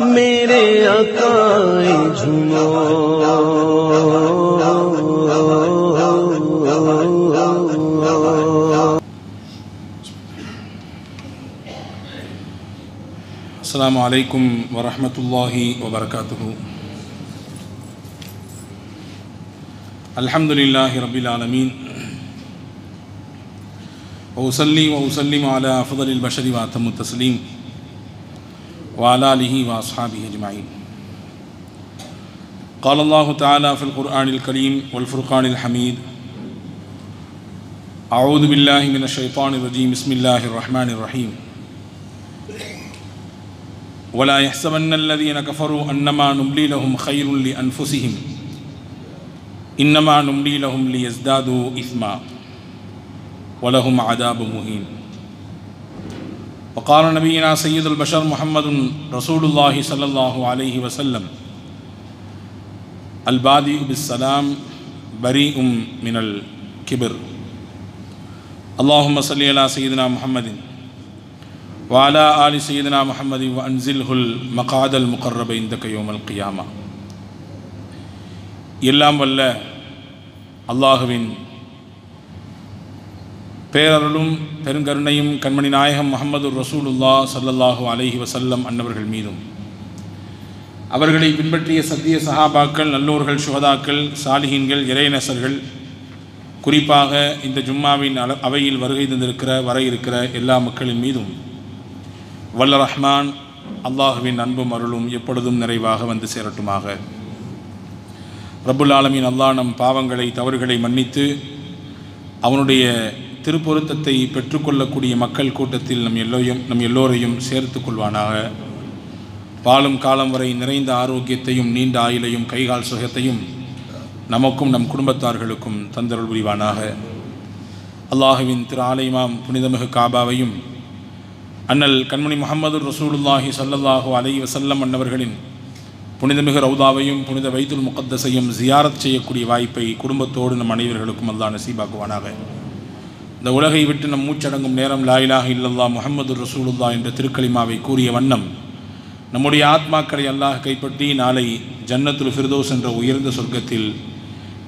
میرے آقائے جھمو السلام علیکم ورحمۃ اللہ وبرکاتہ۔ الحمد للہ رب العالمین۔ وسلی وسلم علی فضل البشری واتم التسلیم۔ وعلى آله وأصحابه أجمعين. قال الله تعالى في القرآن الكريم والفرقان الحميد أعوذ بالله من الشيطان الرجيم بسم الله الرحمن الرحيم. ولا يحسبن الذين كفروا أنما نملي لهم خير لأنفسهم إنما نملي لهم ليزدادوا إثما ولهم عذاب مهين. وقال نبينا سيد البشر محمد رسول الله صلى الله عليه وسلم البادئ بالسلام بريء من الكبر اللهم صل على سيدنا محمد وعلى آل سيدنا محمد وأنزله المقعد المقرب عندك يوم القيامة எல்லாம் வல்ல அல்லாஹுவின் பேரருளும் பெருங்கருணையும் கண்மணி நாயகம் முகமது ரசூலுல்லா சல்லல்லாஹு அலஹி வசல்லம் அன்னவர்கள் மீதும். அவர்களை பின்பற்றிய சத்திய சஹாபாக்கள் நல்லோர்கள் சுகதாக்கள் சாலிஹீன்கள் இறைநசர்கள் குறிப்பாக இந்த ஜும்மாவின் அல அவையில் வருகை தந்திருக்கிற வர இருக்கிற எல்லா மக்களின் மீதும் வல்ல ரஹ்மான் அல்லாஹுவின் அன்பும் அருளும் எப்பொழுதும் நிறைவாக வந்து சேரட்டுமாக. ரபுல் ஆலமின் அல்லாஹ் நம் பாவங்களை தவறுகளை மன்னித்து அவனுடைய திருப்பொருத்தத்தை பெற்றுக்கொள்ளக்கூடிய மக்கள் கூட்டத்தில் நம் எல்லோரையும் நம் எல்லோரையும் சேர்த்து கொள்வானாக. பாலும் காலம் வரை நிறைந்த ஆரோக்கியத்தையும் நீண்ட ஆயுளையும் கைகால் சுகத்தையும் நமக்கும் நம் குடும்பத்தார்களுக்கும் தந்தருள் புரிவானாக. அல்லாஹுவின் திரு ஆலயமாம் புனிதமிகு காபாவையும் அண்ணல் கண்மணி முகமது ரசூலுல்லாஹி சல்லல்லாஹு அலை வசல்லம் அன்னவர்களின் புனிதமிகு ரவுதாவையும் புனித வைத்துல் முகத்தசையும் ஜியாரத் செய்யக்கூடிய வாய்ப்பை குடும்பத்தோடு நம் அனைவர்களுக்கும் அல்லா நசீபாக்குவானாக. இந்த உலகை விட்டு நம் மூச்சடங்கும் நேரம் லாயிலாக இல்லல்லா முகமது ரசூலுல்லா என்ற திருக்களிமாவை கூறிய வண்ணம் நம்முடைய ஆத்மாக்களை அல்லாஹ் கைப்பற்றி நாளை ஜன்னத்துல் ஃபிர்தோஸ் என்ற உயர்ந்த சொர்க்கத்தில்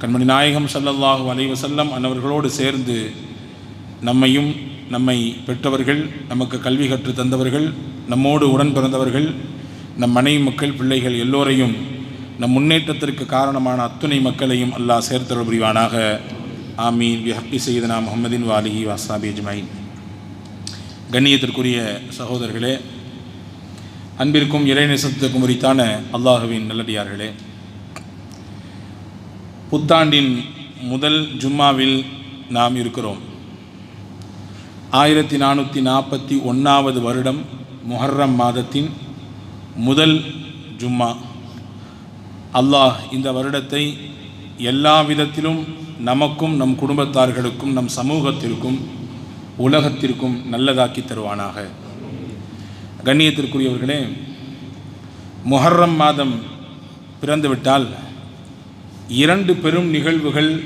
கண்மணி நாயகம் சல்லல்லாஹு அலைவசல்லம் அன்னவர்களோடு சேர்ந்து நம்மையும் நம்மை பெற்றவர்கள் நமக்கு கல்வி கற்று தந்தவர்கள் நம்மோடு உடன் பிறந்தவர்கள் நம் மனைவி மக்கள் பிள்ளைகள் எல்லோரையும் நம் முன்னேற்றத்திற்கு காரணமான அத்துணை மக்களையும் அல்லாஹ் சேர்த்தல் புரிவானாக. ஆமீன். பிஹக்கி செய்தனா முகமதின் வாலிஹி வாசாபி அஜ்மாயின். கண்ணியத்திற்குரிய சகோதரர்களே அன்பிற்கும் இறைநேசத்துக்கும் உரித்தான அல்லாஹுவின் நல்லடியார்களே புத்தாண்டின் முதல் ஜும்மாவில் நாம் இருக்கிறோம். ஆயிரத்தி நானூற்றி நாற்பத்தி ஒன்றாவது வருடம் முஹர்ரம் மாதத்தின் முதல் ஜும்மா. அல்லாஹ் இந்த வருடத்தை எல்லா விதத்திலும் நமக்கும் நம் குடும்பத்தார்களுக்கும் நம் சமூகத்திற்கும் உலகத்திற்கும் நல்லதாக்கி தருவானாக. கண்ணியத்திற்குரியவர்களே முஹர்ரம் மாதம் பிறந்துவிட்டால் இரண்டு பெரும் நிகழ்வுகள்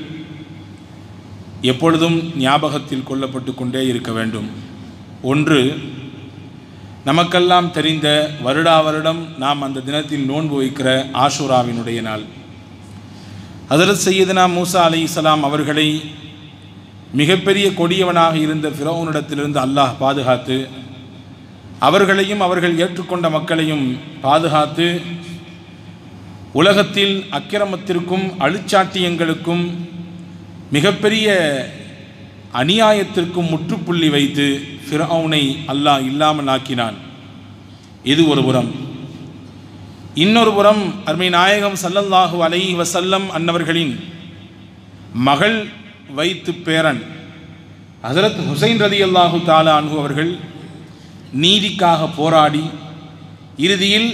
எப்பொழுதும் ஞாபகத்தில் கொள்ளப்பட்டு கொண்டே இருக்க வேண்டும். ஒன்று நமக்கெல்லாம் தெரிந்த வருடா வருடம் நாம் அந்த தினத்தில் நோன்பு வைக்கிற ஆஷுராவினுடைய நாள். ஹசரத் சையதுனா மூசா அலி இஸ்லாம் அவர்களை மிகப்பெரிய கொடியவனாக இருந்த ஃபிரோனிடத்திலிருந்து அல்லாஹ் பாதுகாத்து அவர்களையும் அவர்கள் ஏற்றுக்கொண்ட மக்களையும் பாதுகாத்து உலகத்தில் அக்கிரமத்திற்கும் அழுச்சாட்டியங்களுக்கும் மிகப்பெரிய அநியாயத்திற்கும் முற்றுப்புள்ளி வைத்து ஃபிரௌனை அல்லாஹ் இல்லாமல் ஆக்கினான். இது ஒரு புறம். இன்னொரு புறம் அருமை நாயகம் சல்லல்லாஹு அலை வசல்லம் அன்னவர்களின் மகள் வைத்து பேரன் ஹசரத் ஹுசைன் ரதி அல்லாஹு தாலா அன்பு அவர்கள் நீதிக்காக போராடி இறுதியில்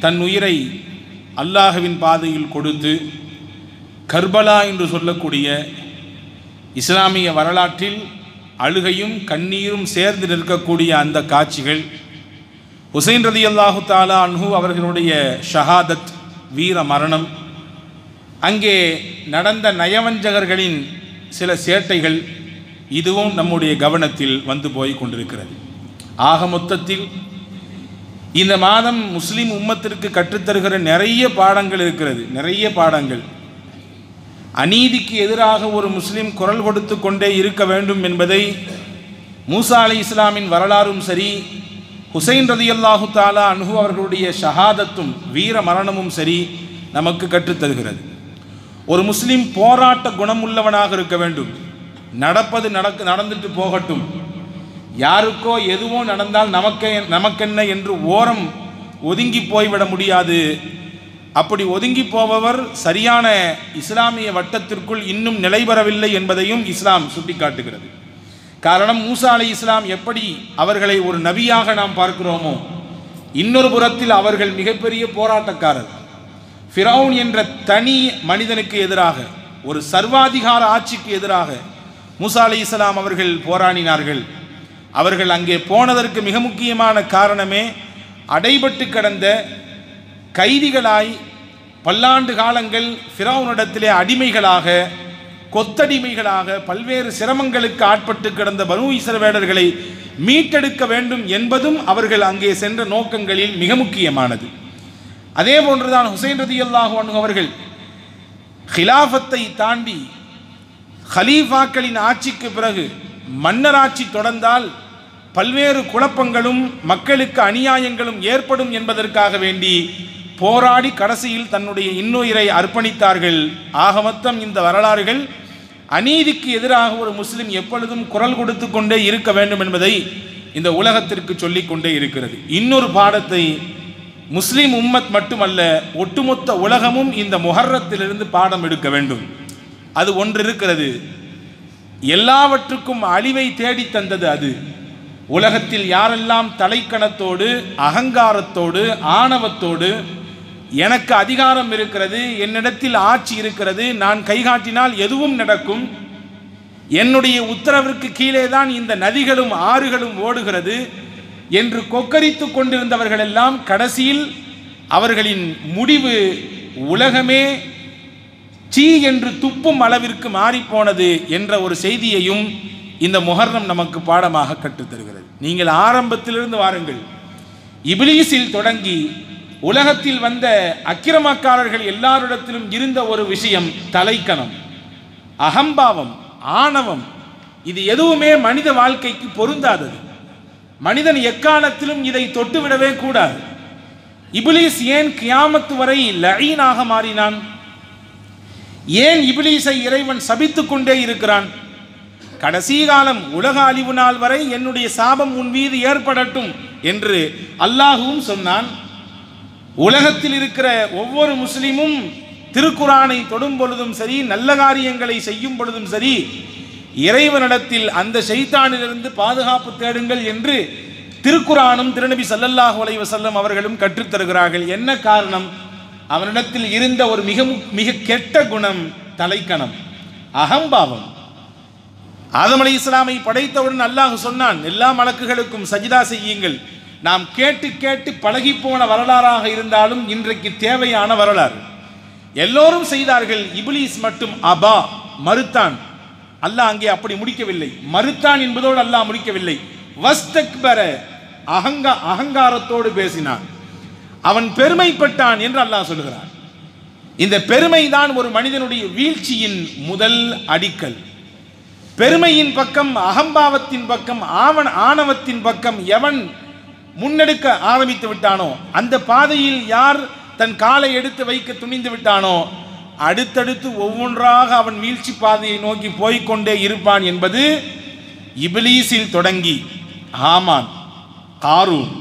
தன் உயிரை அல்லாஹுவின் பாதையில் கொடுத்து கர்பலா என்று சொல்லக்கூடிய இஸ்லாமிய வரலாற்றில் அழுகையும் கண்ணீரும் சேர்ந்து நிற்கக்கூடிய அந்த காட்சிகள் ஹுசைன் ரதி அல்லாஹு தாலா அன்ஹு அவர்களுடைய ஷஹாதத் வீர மரணம். அங்கே நடந்த நயவஞ்சகர்களின் சில சேட்டைகள் இதுவும் நம்முடைய கவனத்தில் வந்து போய் கொண்டிருக்கிறது. ஆக மொத்தத்தில் இந்த மாதம் முஸ்லீம் உம்மத்திற்கு கற்றுத்தருகிற நிறைய பாடங்கள் இருக்கிறது. நிறைய பாடங்கள். அநீதிக்கு எதிராக ஒரு முஸ்லீம் குரல் கொடுத்து கொண்டே இருக்க வேண்டும் என்பதை மூசா அலி இஸ்லாமின் வரலாறும் சரி ஹுசைன் ரதி அல்லாஹு தாலா அன்ஹு அவர்களுடைய ஷஹாதத்தும் வீர மரணமும் சரி நமக்கு கற்றுத்தருகிறது ஒரு முஸ்லீம் போராட்ட குணமுள்ளவனாக இருக்க வேண்டும். நடப்பது நடக்க நடந்துட்டு போகட்டும். யாருக்கோ எதுவோ நடந்தால் நமக்கே நமக்கென்ன என்று ஓரம் ஒதுங்கி போய்விட முடியாது. அப்படி ஒதுங்கி போபவர் சரியான இஸ்லாமிய வட்டத்திற்குள் இன்னும் நிலை பெறவில்லை என்பதையும் இஸ்லாம் சுட்டிக்காட்டுகிறது. காரணம் மூசா அலை இஸ்லாம் எப்படி அவர்களை ஒரு நபியாக நாம் பார்க்கிறோமோ இன்னொரு புறத்தில் அவர்கள் மிகப்பெரிய போராட்டக்காரர். ஃபிரௌன் என்ற தனி மனிதனுக்கு எதிராக ஒரு சர்வாதிகார ஆட்சிக்கு எதிராக மூசா அலி இஸ்லாம் அவர்கள் போராடினார்கள். அவர்கள் அங்கே போனதற்கு மிக முக்கியமான காரணமே அடைபட்டு கிடந்த கைதிகளாய் பல்லாண்டு காலங்கள் ஃபிரௌனிடத்திலே அடிமைகளாக கொத்தடிமைகளாக பல்வேறு சிரமங்களுக்கு ஆட்பட்டு கிடந்த பனு இசரவேடர்களை மீட்டெடுக்க வேண்டும் என்பதும் அவர்கள் அங்கே சென்ற நோக்கங்களில் மிக முக்கியமானது. அதே போன்றுதான் ஹுசைன் ரதி அல்லாஹு அவர்கள் ஹிலாஃபத்தை தாண்டி ஹலீஃபாக்களின் ஆட்சிக்கு பிறகு மன்னராட்சி தொடர்ந்தால் பல்வேறு குழப்பங்களும் மக்களுக்கு அநியாயங்களும் ஏற்படும் என்பதற்காக வேண்டி போராடி கடைசியில் தன்னுடைய இன்னுயிரை அர்ப்பணித்தார்கள். ஆக மொத்தம் இந்த வரலாறுகள் அநீதிக்கு எதிராக ஒரு முஸ்லிம் எப்பொழுதும் குரல் கொடுத்து கொண்டே இருக்க வேண்டும் என்பதை இந்த உலகத்திற்கு சொல்லிக் கொண்டே இருக்கிறது. இன்னொரு பாடத்தை முஸ்லிம் உம்மத் மட்டுமல்ல ஒட்டுமொத்த உலகமும் இந்த முஹர்ரத்திலிருந்து பாடம் எடுக்க வேண்டும். அது ஒன்று இருக்கிறது. எல்லாவற்றுக்கும் அழிவை தேடி தந்தது அது. உலகத்தில் யாரெல்லாம் தலைக்கணத்தோடு அகங்காரத்தோடு ஆணவத்தோடு எனக்கு அதிகாரம் இருக்கிறது என்னிடத்தில் ஆட்சி இருக்கிறது நான் கைகாட்டினால் எதுவும் நடக்கும். என்னுடைய உத்தரவிற்கு கீழே தான் இந்த நதிகளும் ஆறுகளும் ஓடுகிறது என்று கொக்கரித்து கொண்டிருந்தவர்கள் எல்லாம் கடைசியில் அவர்களின் முடிவு உலகமே சீ என்று துப்பும் அளவிற்கு மாறிப்போனது என்ற ஒரு செய்தியையும் இந்த முகர்ணம் நமக்கு பாடமாக கற்றுத்தருகிறது. நீங்கள் ஆரம்பத்திலிருந்து வாருங்கள். இபிலீஸில் தொடங்கி உலகத்தில் வந்த அக்கிரமக்காரர்கள் எல்லாரிடத்திலும் இருந்த ஒரு விஷயம் தலைக்கணம். அகம்பாவம் ஆணவம் இது எதுவுமே மனித வாழ்க்கைக்கு பொருந்தாதது. மனிதன் எக்காலத்திலும் இதை தொட்டுவிடவே கூடாது. இபிலீஸ் ஏன் கியாமத்து வரை லயீனாக மாறினான்? ஏன் இபிலீஸை இறைவன் சபித்து கொண்டே இருக்கிறான்? கடைசி காலம் உலக அழிவு நாள் வரை என்னுடைய சாபம் உன் மீது ஏற்படட்டும் என்று அல்லாஹுவும் சொன்னான். உலகத்தில் இருக்கிற ஒவ்வொரு முஸ்லீமும் திருக்குறானை தொடும் பொழுதும் சரி நல்ல காரியங்களை செய்யும் பொழுதும் சரி இறைவனிடத்தில் அந்த செய்தானிலிருந்து பாதுகாப்பு தேடுங்கள் என்று திருக்குரானும் திருநபி ஸல்லல்லாஹு அலைஹி வசல்லம் அவர்களும் கற்றுத் தருகிறார்கள். என்ன காரணம்? அவனிடத்தில் இருந்த ஒரு மிக மிக கெட்ட குணம் தலைக்கணம் அகம்பாவம். ஆதம் அலி இஸ்லாமை படைத்தவுடன் அல்லாஹ் சொன்னான் எல்லா மலக்குகளுக்கும் சஜிதா செய்யுங்கள். நாம் கேட்டு கேட்டு பழகிப்போன வரலாறாக இருந்தாலும் இன்றைக்கு தேவையான வரலாறு. எல்லோரும் செய்தார்கள் இபிலிஸ் மட்டும் அபா மறுத்தான் அல்லாஹ் அங்கே அப்படி முடிக்கவில்லை. மறுத்தான் என்பதோடு அல்லாஹ் முடிக்கவில்லை. வஸ்தக்பர அகங்கா அகங்காரத்தோடு பேசினான். அவன் பெருமைப்பட்டான் என்று அல்லாஹ் சொல்கிறான். இந்த பெருமைதான் ஒரு மனிதனுடைய வீழ்ச்சியின் முதல் அடிக்கல். பெருமையின் பக்கம் அகம்பாவத்தின் பக்கம் ஆவன் ஆணவத்தின் பக்கம் எவன் முன்னெடுக்க ஆரம்பித்து விட்டானோ? அந்த பாதையில் யார் தன் காலை எடுத்து வைக்க துணிந்து விட்டானோ? அடுத்தடுத்து ஒவ்வொன்றாக அவன் வீழ்ச்சி பாதையை நோக்கி போய்க்கொண்டே இருப்பான் என்பது இபிலீஸில் தொடங்கி Haman Qarun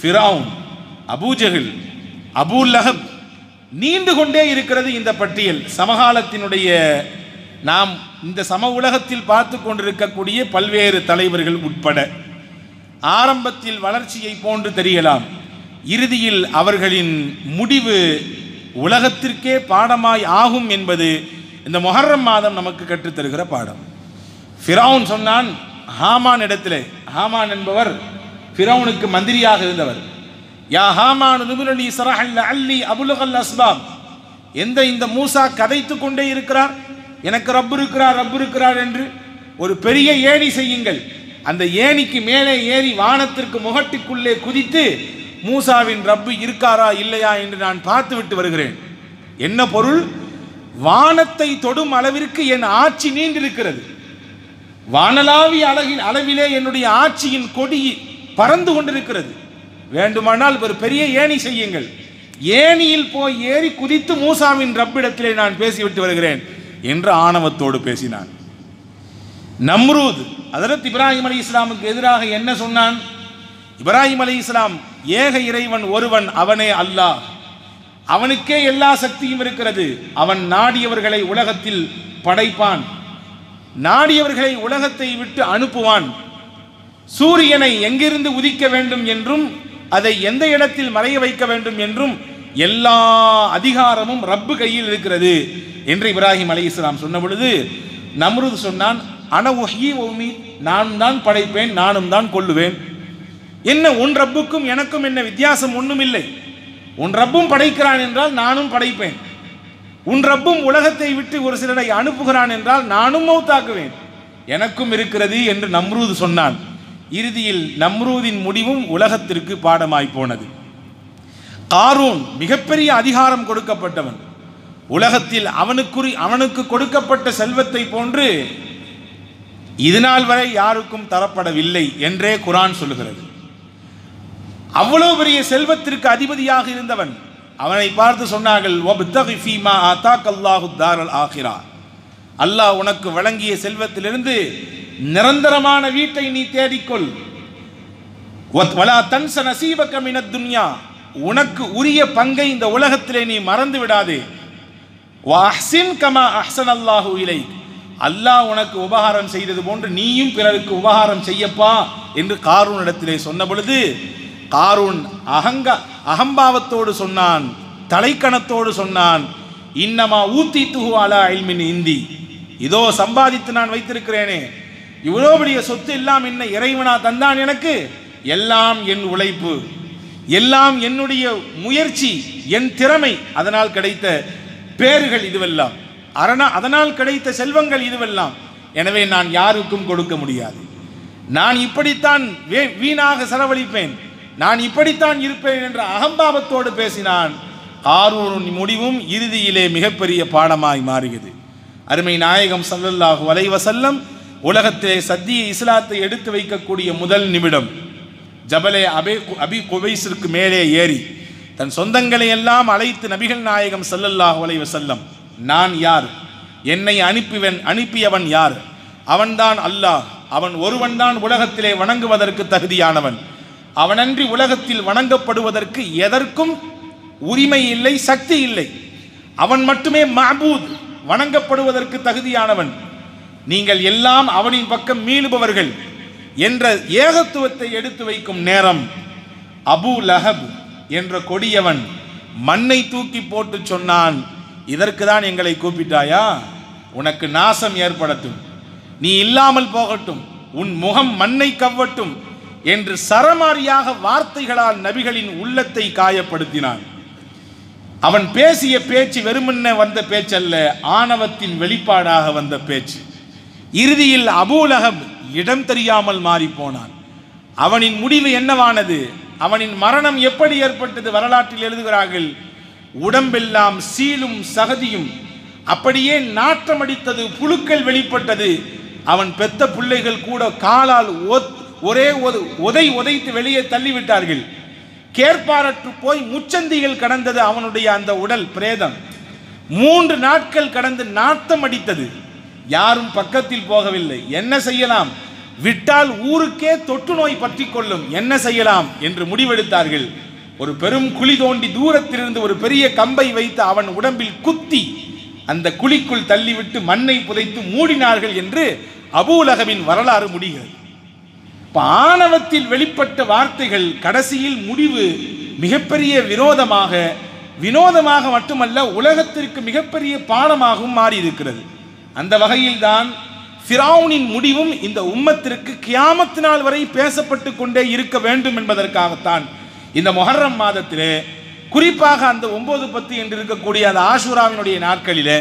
Firaun Abu Jahl Abu Lahab நீண்டு கொண்டே இருக்கிறது இந்த பட்டியல். சமகாலத்தினுடைய நாம் இந்த சம உலகத்தில் பார்த்து கொண்டிருக்கக்கூடிய பல்வேறு தலைவர்கள் உட்பட. ஆரம்பத்தில் வளர்ச்சியை போன்று தெரியலாம். இறுதியில் அவர்களின் முடிவு உலகத்திற்கே பாடமாய் ஆகும் என்பது இந்த மொஹர்ரம் மாதம் நமக்கு கற்றுத்தருகிற பாடம். ஃபிரௌன் சொன்னான் ஹாமான் இடத்திலே ஹாமான் என்பவர் ஃபிரௌனுக்கு மந்திரியாக இருந்தவர். யா ஹாமான் நுபுலி சரஹல்ல அல்லி அபுலகல் அஸ்பாப். எந்த இந்த மூசா கதைத்து கொண்டே இருக்கிறார்? எனக்கு ரப்பு இருக்கிறார் ரப்பு இருக்கிறார் என்று ஒரு பெரிய ஏணி செய்யுங்கள். அந்த ஏணிக்கு மேலே ஏறி வானத்திற்கு முகட்டுக்குள்ளே குதித்து மூசாவின் ரப்பு இருக்காரா இல்லையா? என்று நான் பார்த்து விட்டு வருகிறேன். என்ன பொருள்? வானத்தை தொடும் அளவிற்கு என் ஆட்சி நீண்டிருக்கிறது. வானலாவிய அழகின் அளவிலே என்னுடைய ஆட்சியின் கொடி பறந்து கொண்டிருக்கிறது. வேண்டுமானால் ஒரு பெரிய ஏணி செய்யுங்கள். ஏணியில் போய் ஏறி குதித்து மூசாவின் ரப்பிடத்திலே நான் பேசிவிட்டு வருகிறேன் என்று ஆணவத்தோடு பேசினான். நம்ரூத். அதரத் இப்ராஹிம் அலி இஸ்லாமுக்கு எதிராக என்ன சொன்னான்? இப்ராஹிம் அலி இஸ்லாம் ஏக இறைவன் ஒருவன் அவனே அல்லாஹ். அவனுக்கே எல்லா சக்தியும் இருக்கிறது. அவன் நாடியவர்களை உலகத்தில் படைப்பான். நாடியவர்களை உலகத்தை விட்டு அனுப்புவான். சூரியனை எங்கிருந்து உதிக்க வேண்டும் என்றும் அதை எந்த இடத்தில் மறைய வைக்க வேண்டும் என்றும் எல்லா அதிகாரமும் ரப்பு கையில் இருக்கிறது என்று இப்ராஹிம் அலி இஸ்லாம் சொன்ன பொழுது நம்ருத் சொன்னான் அனவுஹி ஓமி நானும் தான் படைப்பேன் நானும் தான் கொல்லுவேன். என்ன உன் ரப்புக்கும் எனக்கும் என்ன வித்தியாசம்? ஒன்றும் இல்லை உன் ரப்பும் படைக்கிறான் என்றால் நானும் படைப்பேன். உன் ரப்பும் உலகத்தை விட்டு ஒரு சிலரை அனுப்புகிறான் என்றால் நானும் மௌத்தாக்குவேன். எனக்கும் இருக்கிறது என்று நம்ரூது சொன்னான். இறுதியில் நம்ரூதின் முடிவும் உலகத்திற்கு பாடமாய் போனது. காரூன் மிகப்பெரிய அதிகாரம் கொடுக்கப்பட்டவன். உலகத்தில் அவனுக்குறி அவனுக்கு கொடுக்கப்பட்ட செல்வத்தை போன்று இதுநாள் வரை யாருக்கும் தரப்படவில்லை என்றே குரான் சொல்லுகிறது. அவ்வளவு பெரிய செல்வத்திற்கு அதிபதியாக இருந்தவன் அவனை பார்த்து சொன்னார்கள் "வப்தகி அல்லாஹு தாரல் ஆகிரா. அல்லாஹ் உனக்கு வழங்கிய செல்வத்திலிருந்து நிரந்தரமான வீட்டை நீ தேடிக்கொள். தன்ச துன்யா. உனக்கு உரிய பங்கை இந்த உலகத்திலே நீ மறந்து விடாதே வஹ்சின் கமா அஹ்சன் அல்லாஹு இலை அல்லாஹ் உனக்கு உபகாரம் செய்தது போன்று நீயும் பிறருக்கு உபகாரம் செய்யப்பா என்று காரூனிடத்திலே சொன்ன பொழுது காரூன் அகங்க அகம்பாவத்தோடு சொன்னான் தலைக்கணத்தோடு சொன்னான் இன்னமா ஊத்தி துகு அலா அல்மின் இந்தி. இதோ சம்பாதித்து நான் வைத்திருக்கிறேனே. இவ்வளோ பெரிய சொத்து எல்லாம் என்ன இறைவனா தந்தான் எனக்கு? எல்லாம் என் உழைப்பு. எல்லாம் என்னுடைய முயற்சி என் திறமை. அதனால் கிடைத்த பேறுகள் இதுவெல்லாம். அரணா அதனால் கிடைத்த செல்வங்கள் இதுவெல்லாம். எனவே நான் யாருக்கும் கொடுக்க முடியாது. நான் இப்படித்தான் வே- வீணாக செலவழிப்பேன். நான் இப்படித்தான் இருப்பேன் என்ற அகம்பாவத்தோடு பேசினான். ஆரூரின் முடிவும் இறுதியிலே மிகப்பெரிய பாடமாய் மாறியது. அருமை நாயகம் சல்லல்லாஹு வலைவசல்லம் உலகத்திலே சத்திய இஸ்லாத்தை எடுத்து வைக்கக்கூடிய முதல் நிமிடம். ஜபலே அபே அபி குபைஸிற்கு மேலே ஏறி தன் சொந்தங்களை எல்லாம் அழைத்து நபிகள் நாயகம் சல்லல்லாஹு வலைவசல்லம் செல்லம் நான் யார்? என்னை அனுப்பிவன் அனுப்பியவன் யார்? அவன்தான் அல்லாஹ். அவன் ஒருவன்தான் உலகத்திலே வணங்குவதற்கு தகுதியானவன். அவனன்றி உலகத்தில் வணங்கப்படுவதற்கு எதற்கும் உரிமை இல்லை சக்தி இல்லை. அவன் மட்டுமே மஅபூத் வணங்கப்படுவதற்கு தகுதியானவன். நீங்கள் எல்லாம் அவனின் பக்கம் மீளுபவர்கள் என்ற ஏகத்துவத்தை எடுத்து வைக்கும் நேரம். அபு லஹப் என்ற கொடியவன் மண்ணை தூக்கி போட்டு சொன்னான். இதற்கு தான் எங்களை கூப்பிட்டாயா? உனக்கு நாசம் ஏற்படட்டும். நீ இல்லாமல் போகட்டும். உன் முகம் மண்ணை கவ்வட்டும் என்று சரமாரியாக வார்த்தைகளால் நபிகளின் உள்ளத்தை காயப்படுத்தினான். அவன் பேசிய பேச்சு வெறுமன்ன வந்த பேச்சல்ல ஆணவத்தின் வெளிப்பாடாக வந்த பேச்சு. இறுதியில் அபூலகம் இடம் தெரியாமல் மாறி போனான் அவனின் முடிவு என்னவானது? அவனின் மரணம் எப்படி ஏற்பட்டது? வரலாற்றில் எழுதுகிறார்கள் உடம்பெல்லாம் சீலும் சகதியும் அப்படியே நாற்றமடித்தது புழுக்கள் வெளிப்பட்டது. அவன் பெத்த பிள்ளைகள் கூட காலால் ஒத்- ஒரே ஒரு உதை உதைத்து வெளியே தள்ளிவிட்டார்கள். கேற்பாரற்று போய் முச்சந்திகள் கடந்தது அவனுடைய அந்த உடல் பிரேதம். மூன்று நாட்கள் கடந்து நாத்தம் அடித்தது யாரும் பக்கத்தில் போகவில்லை. என்ன செய்யலாம்? விட்டால் ஊருக்கே தொற்று நோய் பற்றி கொள்ளும். என்ன செய்யலாம்? என்று முடிவெடுத்தார்கள். ஒரு பெரும் குழி தோண்டி தூரத்திலிருந்து ஒரு பெரிய கம்பை வைத்து அவன் உடம்பில் குத்தி அந்த குழிக்குள் தள்ளிவிட்டு மண்ணை புதைத்து மூடினார்கள் என்று அபூலகவின் வரலாறு முடிகிறது. இப்ப ஆணவத்தில் வெளிப்பட்ட வார்த்தைகள் கடைசியில் முடிவு மிகப்பெரிய வினோதமாக வினோதமாக மட்டுமல்ல உலகத்திற்கு மிகப்பெரிய பாடமாகவும் மாறியிருக்கிறது. அந்த வகையில்தான் ஃபிராவுனின் முடிவும் இந்த உம்மத்திற்கு கியாமத்து நாள் வரை பேசப்பட்டு கொண்டே இருக்க வேண்டும் என்பதற்காகத்தான் இந்த மொஹர்ரம் மாதத்திலே குறிப்பாக அந்த ஒன்பது பத்து என்று இருக்கக்கூடிய அந்த ஆஷூராவினுடைய நாட்களிலே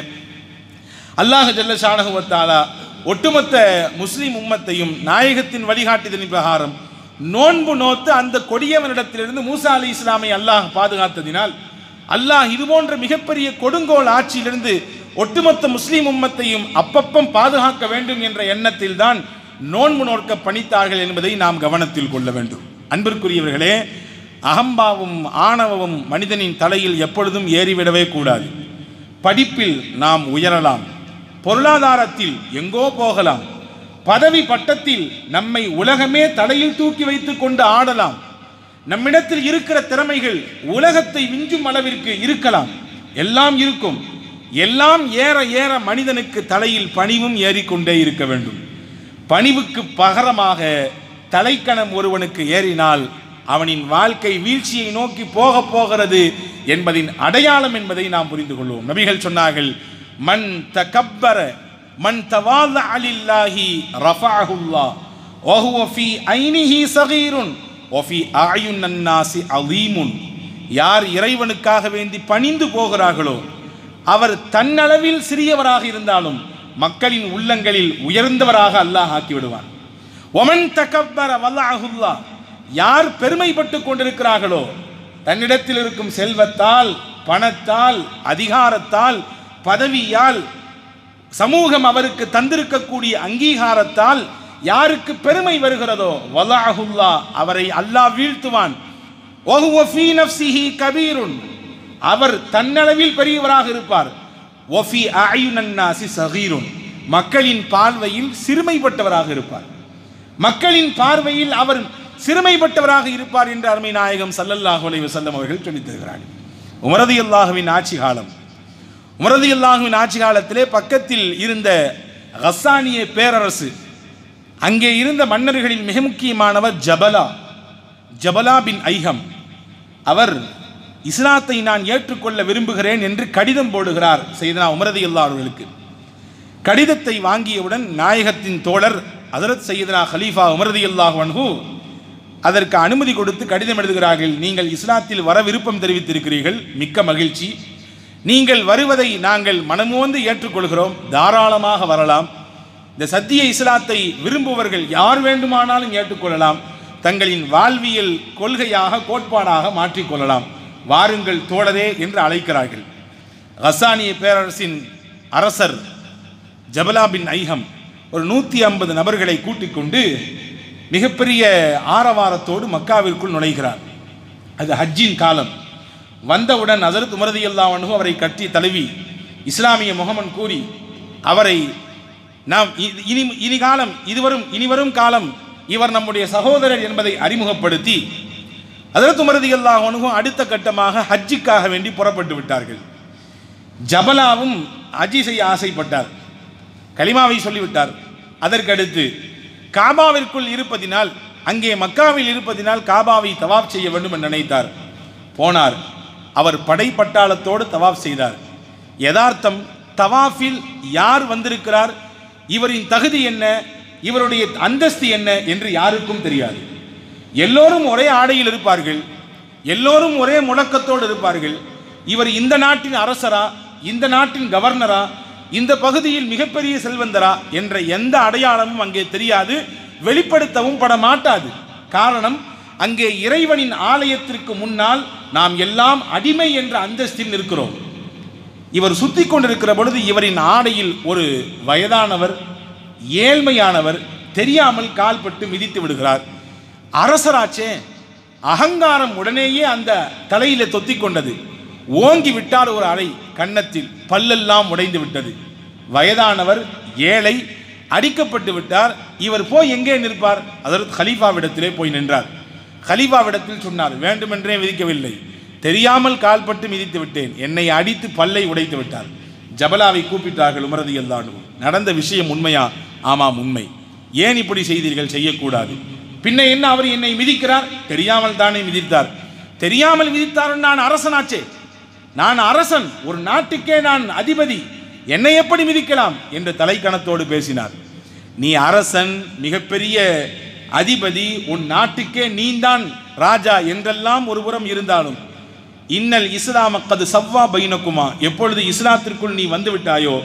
அல்லாஹ் ஜல்ல சாணகுவத்தாலா ஒட்டுமொத்த முஸ்லீம் உம்மத்தையும் நாயகத்தின் வழிகாட்டுதலின் பிரகாரம் நோன்பு நோத்து அந்த கொடியவனிடத்திலிருந்து மூசா அலி இஸ்லாமை அல்லாஹ் பாதுகாத்ததினால் அல்லாஹ் இது போன்ற மிகப்பெரிய கொடுங்கோல் ஆட்சியிலிருந்து ஒட்டுமொத்த முஸ்லீம் உம்மத்தையும் அப்பப்பம் பாதுகாக்க வேண்டும் என்ற எண்ணத்தில் தான் நோன்பு நோக்க பணித்தார்கள் என்பதை நாம் கவனத்தில் கொள்ள வேண்டும். அன்பிற்குரியவர்களே அகம்பாவும் ஆணவமும் மனிதனின் தலையில் எப்பொழுதும் ஏறிவிடவே கூடாது. படிப்பில் நாம் உயரலாம். பொருளாதாரத்தில் எங்கோ போகலாம். பதவி பட்டத்தில் நம்மை உலகமே தலையில் தூக்கி வைத்துக் கொண்டு ஆடலாம். நம்மிடத்தில் இருக்கிற திறமைகள் உலகத்தை விஞ்சும் அளவிற்கு இருக்கலாம். எல்லாம் இருக்கும். எல்லாம் ஏற ஏற மனிதனுக்கு தலையில் பணிவும் ஏறிக்கொண்டே இருக்க வேண்டும். பணிவுக்கு பகரமாக தலைக்கணம் ஒருவனுக்கு ஏறினால் அவனின் வாழ்க்கை வீழ்ச்சியை நோக்கி போக போகிறது என்பதின் அடையாளம் என்பதை நாம் புரிந்து கொள்வோம். நபிகள் சொன்னார்கள் மன் தகப்பர மன் தவாத அலில்லாஹி ரஃபாஹுல்லா வஹுவ ஃபீ ஐனிஹி சகீருன் ஒஃபி ஆயுன் அன்னாசி அலீமுன். யார் இறைவனுக்காக வேண்டி பணிந்து போகிறார்களோ அவர் தன்னளவில் சிறியவராக இருந்தாலும் மக்களின் உள்ளங்களில் உயர்ந்தவராக அல்லாஹ் ஆக்கி விடுவான். ஒமன் தகப்பர வல்லாஹுல்லா யார் பெருமைப்பட்டு கொண்டிருக்கிறார்களோ தன்னிடத்தில் இருக்கும் செல்வத்தால் பணத்தால் அதிகாரத்தால் பதவியால் சமூகம் அவருக்கு தந்திருக்கக்கூடிய அங்கீகாரத்தால் யாருக்கு பெருமை வருகிறதோ வலாஹுல்லா அவரை அல்லாஹ் வீழ்த்துவான். கபீருன். அவர் தன்னளவில் பெரியவராக இருப்பார். ஒஃபி அயுனன்னாசி சகீருன். மக்களின் பார்வையில் சிறுமைப்பட்டவராக இருப்பார். மக்களின் பார்வையில் அவர் சிறுமைப்பட்டவராக இருப்பார் என்று அருமை நாயகம் சல்லல்லாஹு அலைஹி செல்லம் அவர்கள் சொல்லித் தருகிறார்கள் அல்லாஹுவின் ஆட்சி காலம். உமரது அல்லாஹுவின் ஆட்சி காலத்திலே பக்கத்தில் இருந்த ஹசானிய பேரரசு அங்கே இருந்த மன்னர்களில் மிக முக்கியமானவர் ஜபலா ஜபலா பின் ஐஹம். அவர் இஸ்லாத்தை நான் ஏற்றுக்கொள்ள விரும்புகிறேன் என்று கடிதம் போடுகிறார் செய்தனா உமரதி அல்லா அவர்களுக்கு கடிதத்தை வாங்கியவுடன் நாயகத்தின் தோழர் அதரத் செய்தனா ஹலீஃபா உமரதி அல்லாஹ் வன்ஹு அதற்கு அனுமதி கொடுத்து கடிதம் எழுதுகிறார்கள். நீங்கள் இஸ்லாத்தில் வர விருப்பம் தெரிவித்திருக்கிறீர்கள். மிக்க மகிழ்ச்சி. நீங்கள் வருவதை நாங்கள் மனமோந்து ஏற்றுக்கொள்கிறோம். தாராளமாக வரலாம். இந்த சத்திய இஸ்லாத்தை விரும்புவர்கள் யார் வேண்டுமானாலும் ஏற்றுக்கொள்ளலாம். தங்களின் வாழ்வியல் கொள்கையாக கோட்பாடாக மாற்றிக்கொள்ளலாம். வாருங்கள் தோழரே என்று அழைக்கிறார்கள். ஹசானிய பேரரசின் அரசர் ஜபலா பின் ஐஹம் ஒரு நூற்றி ஐம்பது நபர்களை கூட்டிக் கொண்டு மிகப்பெரிய ஆரவாரத்தோடு மக்காவிற்குள் நுழைகிறார். அது ஹஜ்ஜின் காலம். வந்தவுடன் அதற்கு உமரதி அவரை கட்டி தழுவி இஸ்லாமிய முகமன் கூறி அவரை நாம் இனி இனி காலம் இதுவரும் இனிவரும் காலம் இவர் நம்முடைய சகோதரர் என்பதை அறிமுகப்படுத்தி அதற்கு உமரதி அடுத்த கட்டமாக ஹஜ்ஜுக்காக வேண்டி புறப்பட்டு விட்டார்கள். ஜபலாவும் ஹஜ்ஜி செய்ய ஆசைப்பட்டார். கலிமாவை சொல்லிவிட்டார். அதற்கடுத்து காபாவிற்குள் இருப்பதினால் அங்கே மக்காவில் இருப்பதினால் காபாவை தவாப் செய்ய வேண்டும் என்று நினைத்தார். போனார். அவர் படை பட்டாளத்தோடு தவாப் செய்தார். யதார்த்தம் தவாஃபில் யார் வந்திருக்கிறார்? இவரின் தகுதி என்ன? இவருடைய அந்தஸ்து என்ன என்று யாருக்கும் தெரியாது. எல்லோரும் ஒரே ஆடையில் இருப்பார்கள். எல்லோரும் ஒரே முழக்கத்தோடு இருப்பார்கள். இவர் இந்த நாட்டின் அரசரா? இந்த நாட்டின் கவர்னரா? இந்த பகுதியில் மிகப்பெரிய செல்வந்தரா என்ற எந்த அடையாளமும் அங்கே தெரியாது வெளிப்படுத்தவும் பட மாட்டாது காரணம் அங்கே இறைவனின் ஆலயத்திற்கு முன்னால் நாம் எல்லாம் அடிமை என்ற அந்தஸ்தில் இருக்கிறோம் இவர் சுத்தி கொண்டிருக்கிற பொழுது இவரின் ஆடையில் ஒரு வயதானவர் ஏழ்மையானவர் தெரியாமல் கால்பட்டு மிதித்து விடுகிறார். அரசராச்சே அகங்காரம் உடனேயே அந்த தலையில தொத்திக்கொண்டது ஓங்கி விட்டார் ஒரு அறை கன்னத்தில் பல்லெல்லாம் உடைந்து விட்டது. வயதானவர் ஏழை அடிக்கப்பட்டு விட்டார். இவர் போய் எங்கே நிற்பார்? அதற்கு ஹலீஃபாவிடத்திலே போய் நின்றார். ஹலீஃபாவிடத்தில் சொன்னார் வேண்டுமென்றே விதிக்கவில்லை தெரியாமல் கால்பட்டு மிதித்து விட்டேன். என்னை அடித்து பல்லை உடைத்து விட்டார். ஜபலாவை கூப்பிட்டார்கள் உமரது எல்லானு நடந்த விஷயம் உண்மையா? ஆமாம் உண்மை. ஏன் இப்படி செய்தீர்கள்? செய்யக்கூடாது. பின்ன என்ன அவர் என்னை மிதிக்கிறார்? தெரியாமல் தானே மிதித்தார். தெரியாமல் மிதித்தார் நான் அரசனாச்சே. நான் அரசன் ஒரு நாட்டுக்கே நான் அதிபதி. என்னை எப்படி மிதிக்கலாம்? என்று தலைக்கணத்தோடு பேசினார். நீ அரசன் மிகப்பெரிய அதிபதி உன் நாட்டுக்கே நீந்தான் ராஜா என்றெல்லாம் ஒருபுறம் இருந்தாலும். இன்னல் இஸ்லாம் கது சவ்வா பைனக்குமா? எப்பொழுது இஸ்லாத்திற்குள் நீ வந்து விட்டாயோ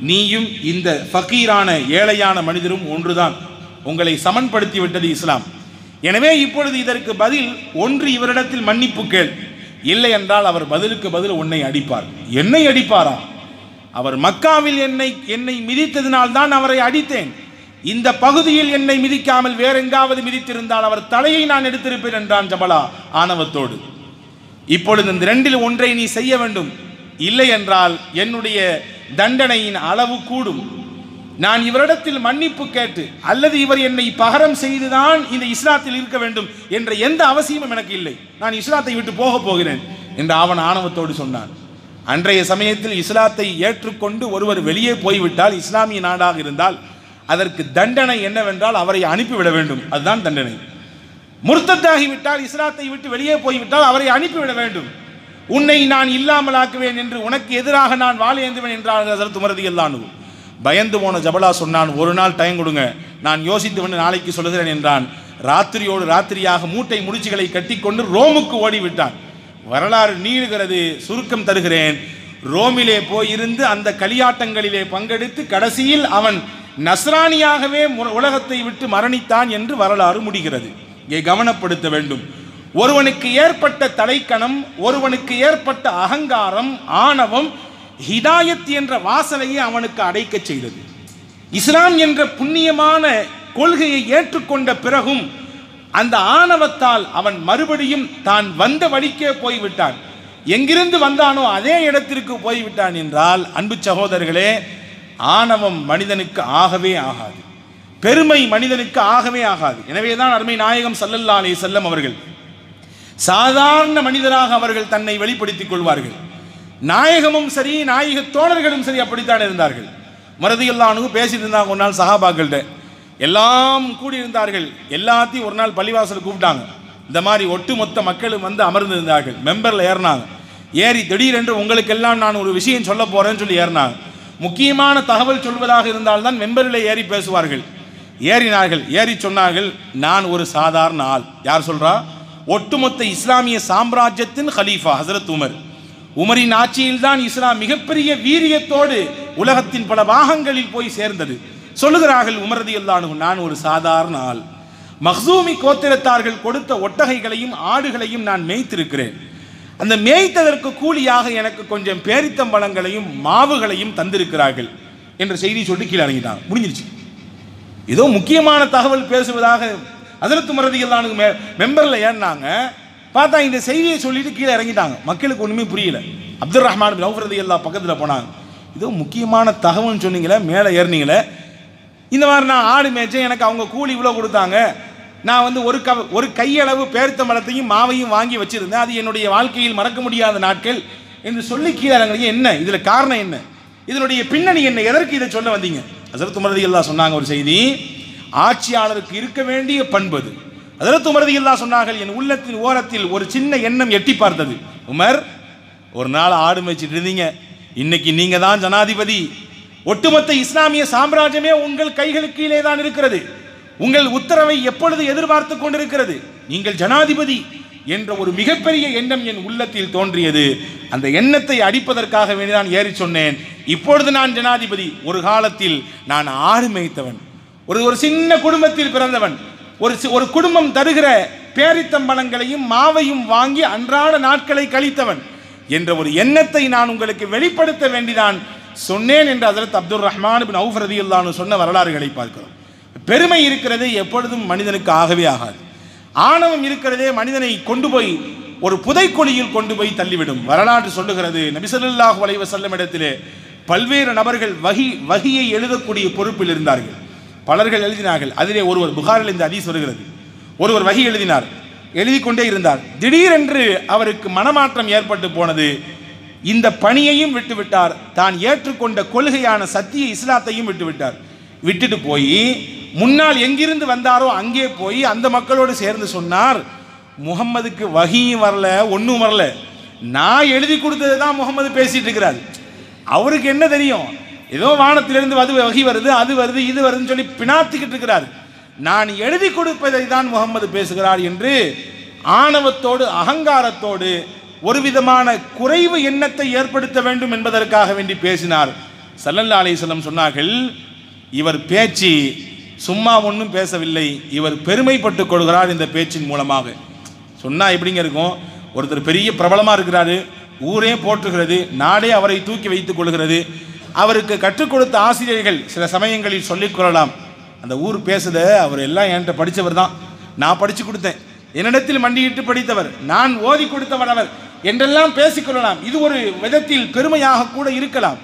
நீயும் இந்த ஃபக்கீரான ஏழையான மனிதரும் ஒன்றுதான். உங்களை சமன்படுத்தி விட்டது இஸ்லாம். எனவே இப்பொழுது இதற்கு பதில் ஒன்று இவரிடத்தில் மன்னிப்பு கேள். இல்லை என்றால் அவர் பதிலுக்கு பதில் உன்னை அடிப்பார். என்னை அடிப்பாரா? அவர் மக்காவில் என்னை என்னை மிதித்ததினால் தான் அவரை அடித்தேன். இந்த பகுதியில் என்னை மிதிக்காமல் வேற எங்காவது மிதித்திருந்தால் அவர் தலையை நான் எடுத்திருப்பேன் என்றான் ஜபலா ஆணவத்தோடு. இப்பொழுது இந்த ரெண்டில் ஒன்றை நீ செய்ய வேண்டும். இல்லை என்றால் என்னுடைய தண்டனையின் அளவு கூடும். நான் இவரிடத்தில் மன்னிப்பு கேட்டு அல்லது இவர் என்னை பகரம் செய்துதான் இந்த இஸ்லாத்தில் இருக்க வேண்டும் என்ற எந்த அவசியமும் எனக்கு இல்லை. நான் இஸ்லாத்தை விட்டு போக போகிறேன் என்று அவன் ஆணவத்தோடு சொன்னான். அன்றைய சமயத்தில் இஸ்லாத்தை ஏற்றுக்கொண்டு ஒருவர் வெளியே போய்விட்டால் இஸ்லாமிய நாடாக இருந்தால் அதற்கு தண்டனை என்னவென்றால் அவரை அனுப்பிவிட வேண்டும். அதுதான் தண்டனை. முர்த்தத்தாகிவிட்டால் இஸ்லாத்தை விட்டு வெளியே போய்விட்டால் அவரை அனுப்பிவிட வேண்டும். உன்னை நான் இல்லாமல் ஆக்குவேன் என்று உனக்கு எதிராக நான் வாழ ஏந்துவேன் என்றார் ஹசரத் உமரதி பயந்து போன ஜபலா சொன்னான் ஒரு நாள் டைம் கொடுங்க. நான் யோசித்து வந்து நாளைக்கு சொல்லுகிறேன் என்றான். ராத்திரியோடு ராத்திரியாக மூட்டை முடிச்சுகளை கட்டிக்கொண்டு ரோமுக்கு ஓடிவிட்டான். வரலாறு நீளுகிறது சுருக்கம் தருகிறேன். ரோமிலே போயிருந்து அந்த களியாட்டங்களிலே பங்கெடுத்து கடைசியில் அவன் நஸ்ரானியாகவே உலகத்தை விட்டு மரணித்தான் என்று வரலாறு முடிகிறது. இங்கே கவனப்படுத்த வேண்டும். ஒருவனுக்கு ஏற்பட்ட தலைக்கணம் ஒருவனுக்கு ஏற்பட்ட அகங்காரம் ஆணவம் ஹிதாயத் என்ற வாசலையே அவனுக்கு அடைக்கச் செய்தது. இஸ்லாம் என்ற புண்ணியமான கொள்கையை ஏற்றுக்கொண்ட பிறகும் அந்த ஆணவத்தால் அவன் மறுபடியும் தான் வந்த வழிக்கே போய்விட்டான். எங்கிருந்து வந்தானோ அதே இடத்திற்கு போய்விட்டான் என்றால் அன்பு சகோதரர்களே ஆணவம் மனிதனுக்கு ஆகவே ஆகாது. பெருமை மனிதனுக்கு ஆகவே ஆகாது. எனவேதான் அருமை நாயகம் சல்லல்லா அலி செல்லம் அவர்கள் சாதாரண மனிதராக அவர்கள் தன்னை வெளிப்படுத்திக் கொள்வார்கள். நாயகமும் சரி நாயக தோழர்களும் சரி அப்படித்தான் இருந்தார்கள். மருதியல்லானு பேசிட்டு இருந்தாங்க. ஒரு நாள் சஹாபாக்கள்கிட்ட எல்லாம் கூடி இருந்தார்கள் எல்லாத்தையும் ஒரு நாள் பள்ளிவாசல் கூப்பிட்டாங்க. இந்த மாதிரி ஒட்டுமொத்த மக்களும் வந்து அமர்ந்திருந்தார்கள். மெம்பரில் ஏறினாங்க. ஏறி திடீரென்று உங்களுக்கெல்லாம் நான் ஒரு விஷயம் சொல்ல போகிறேன்னு சொல்லி ஏறினாங்க. முக்கியமான தகவல் சொல்வதாக இருந்தால்தான் மெம்பரில் ஏறி பேசுவார்கள். ஏறினார்கள். ஏறி சொன்னார்கள் நான் ஒரு சாதாரண ஆள். யார் சொல்கிறா ஒட்டுமொத்த இஸ்லாமிய சாம்ராஜ்யத்தின் ஹலீஃபா ஹசரத் உமர். உமரின் ஆட்சியில்தான் இஸ்லாம் மிகப்பெரிய வீரியத்தோடு உலகத்தின் பல பாகங்களில் போய் சேர்ந்தது. சொல்லுகிறார்கள் உமரதி அல்லானு நான் ஒரு சாதாரண ஆள். மஹ்சூமி கோத்திரத்தார்கள் கொடுத்த ஒட்டகைகளையும் ஆடுகளையும் நான் மேய்த்திருக்கிறேன். அந்த மேய்த்ததற்கு கூலியாக எனக்கு கொஞ்சம் பேரித்தம்பழங்களையும் மாவுகளையும் தந்திருக்கிறார்கள். என்ற செய்தி சொல்லி கீழே இறங்கிட்டாங்க முடிஞ்சிருச்சு. ஏதோ முக்கியமான தகவல் பேசுவதாக அதிரத்து மறதிகளானு மெ மெம்பரில் ஏறினாங்க. பார்த்தா இந்த செய்தியை சொல்லிட்டு கீழே இறங்கிட்டாங்க. மக்களுக்கு ஒன்றுமே புரியல. அப்துல் ரஹ்மான் நௌஃபரதி எல்லா பக்கத்தில் போனாங்க. ஏதோ முக்கியமான தகவல்னு சொன்னீங்களே மேலே ஏறினீங்களே. இந்த மாதிரி நான் ஆடு மேய்ச்சேன் எனக்கு அவங்க கூலி இவ்வளோ கொடுத்தாங்க. நான் வந்து ஒரு க ஒரு கையளவு பேர்த்த மரத்தையும் மாவையும் வாங்கி வச்சுருந்தேன். அது என்னுடைய வாழ்க்கையில் மறக்க முடியாத நாட்கள் என்று சொல்லி கீழே இறங்குறீங்க என்ன? இதில் காரணம் என்ன? இதனுடைய பின்னணி என்ன? எதற்கு இதை சொல்ல வந்தீங்க? ஹசரத் உமரதி எல்லாம் சொன்னாங்க ஒரு செய்தி ஆட்சியாளருக்கு இருக்க வேண்டிய பண்பு அதற்கு உமரதி எல்லாம் சொன்னார்கள் என் உள்ளத்தின் ஓரத்தில் ஒரு சின்ன எண்ணம் எட்டி பார்த்தது. உமர் ஒரு நாள் ஆடு மேய்ச்சிட்டு இருந்தீங்க. இன்னைக்கு நீங்க தான் ஜனாதிபதி. ஒட்டுமொத்த இஸ்லாமிய சாம்ராஜ்யமே உங்கள் கைகளுக்கு கீழே தான் இருக்கிறது. உங்கள் உத்தரவை எப்பொழுது எதிர்பார்த்து கொண்டிருக்கிறது? நீங்கள் ஜனாதிபதி என்ற ஒரு மிகப்பெரிய எண்ணம் என் உள்ளத்தில் தோன்றியது. அந்த எண்ணத்தை அடிப்பதற்காக வேண்டி நான் ஏறி சொன்னேன். இப்பொழுது நான் ஜனாதிபதி. ஒரு காலத்தில் நான் ஆடு மேய்த்தவன். ஒரு ஒரு சின்ன குடும்பத்தில் பிறந்தவன். ஒரு சி- ஒரு குடும்பம் தருகிற பேரித்தம்பளங்களையும் மாவையும் வாங்கி அன்றாட நாட்களை கழித்தவன் என்ற ஒரு எண்ணத்தை நான் உங்களுக்கு வெளிப்படுத்த வேண்டிதான் சொன்னேன் என்று அதற்கு அப்துல் ரஹ்மான் பின் அவுஃப் ரதியுல்லான்னு சொன்ன வரலாறுகளை பார்க்கிறோம். பெருமை இருக்கிறது எப்பொழுதும் மனிதனுக்கு ஆகவே ஆகாது. ஆணவம் இருக்கிறதே மனிதனை கொண்டு போய் ஒரு புதைக்குழியில் கொண்டு போய் தள்ளிவிடும். வரலாற்று சொல்லுகிறது நபிசல்லாஹு அலைஹி செல்லும் இடத்திலே பல்வேறு நபர்கள் வகி வகியை எழுதக்கூடிய பொறுப்பில் இருந்தார்கள். பலர்கள் எழுதினார்கள். அதிலே ஒருவர் புகாரில் இந்த ஹதீஸ் வருகிறது. ஒருவர் வகி எழுதினார். எழுதி கொண்டே இருந்தார். திடீரென்று அவருக்கு மனமாற்றம் ஏற்பட்டு போனது. இந்த பணியையும் விட்டுவிட்டார். தான் ஏற்றுக்கொண்ட கொள்கையான சத்திய இஸ்லாத்தையும் விட்டுவிட்டார். விட்டுட்டு போய் முன்னால் எங்கிருந்து வந்தாரோ அங்கே போய் அந்த மக்களோடு சேர்ந்து சொன்னார் முகம்மதுக்கு வகியும் வரல ஒன்றும் வரல. நான் எழுதி கொடுத்தது தான் முகம்மது பேசிட்டு இருக்கிறார். அவருக்கு என்ன தெரியும்? ஏதோ வானத்திலிருந்து அது வகி வருது அது வருது இது வருதுன்னு சொல்லி பினாத்திக்கிட்டு இருக்கிறார். நான் எழுதி கொடுப்பதை தான் முகம்மது பேசுகிறார் என்று ஆணவத்தோடு அகங்காரத்தோடு ஒரு விதமான குறைவு எண்ணத்தை ஏற்படுத்த வேண்டும் என்பதற்காக வேண்டி பேசினார். சல்லல்லா அலிசல்லம் சொன்னார்கள் இவர் பேச்சு சும்மா ஒன்றும் பேசவில்லை இவர் பெருமைப்பட்டு கொள்கிறார் இந்த பேச்சின் மூலமாக. சொன்னால் எப்படிங்க இருக்கும்? ஒருத்தர் பெரிய பிரபலமாக இருக்கிறாரு ஊரே போற்றுகிறது நாடே அவரை தூக்கி வைத்துக் கொள்கிறது அவருக்கு கற்றுக் கொடுத்த ஆசிரியர்கள் சில சமயங்களில் சொல்லிக் கொள்ளலாம். அந்த ஊர் பேசுத அவர் எல்லாம் என்கிட்ட படித்தவர் தான். நான் படித்து கொடுத்தேன். என்னிடத்தில் மண்டியிட்டு படித்தவர் நான் ஓதி கொடுத்தவர் அவர் என்றெல்லாம் பேசிக்கொள்ளலாம் இது ஒரு விதத்தில் பெருமையாக கூட இருக்கலாம்.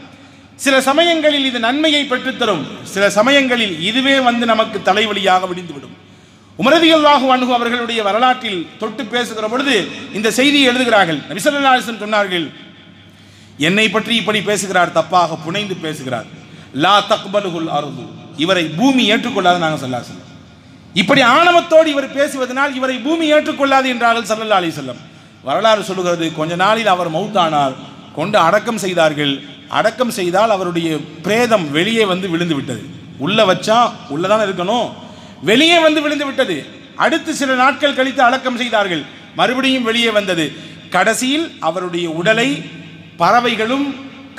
சில சமயங்களில் இது நன்மையை பெற்றுத்தரும். சில சமயங்களில் இதுவே வந்து நமக்கு தலைவலியாக விடிந்துவிடும். உமரதியல்லாஹு அணுகு அவர்களுடைய வரலாற்றில் தொட்டு பேசுகிற பொழுது இந்த செய்தியை எழுதுகிறார்கள். நபிசல்லாசன் சொன்னார்கள் என்னை பற்றி இப்படி பேசுகிறார் தப்பாக புனைந்து பேசுகிறார். லா தக்பலுகுல் அருது. இவரை பூமி ஏற்றுக்கொள்ளாது நாங்கள் சொல்லாசன் இப்படி ஆணவத்தோடு இவர் பேசுவதனால் இவரை பூமி ஏற்றுக்கொள்ளாது என்றார்கள் சல்லல்லா அலி செல்லம் வரலாறு சொல்லுகிறது கொஞ்ச நாளில் அவர் மௌத்தானார் கொண்டு அடக்கம் செய்தார்கள். அடக்கம் செய்தால் அவருடைய பிரேதம் வெளியே வந்து விழுந்து விட்டது. உள்ள வச்சா உள்ளதான் இருக்கணும்? வெளியே வந்து விழுந்து விட்டது. அடுத்து சில நாட்கள் கழித்து அடக்கம் செய்தார்கள். மறுபடியும் வெளியே வந்தது. கடைசியில் அவருடைய உடலை பறவைகளும்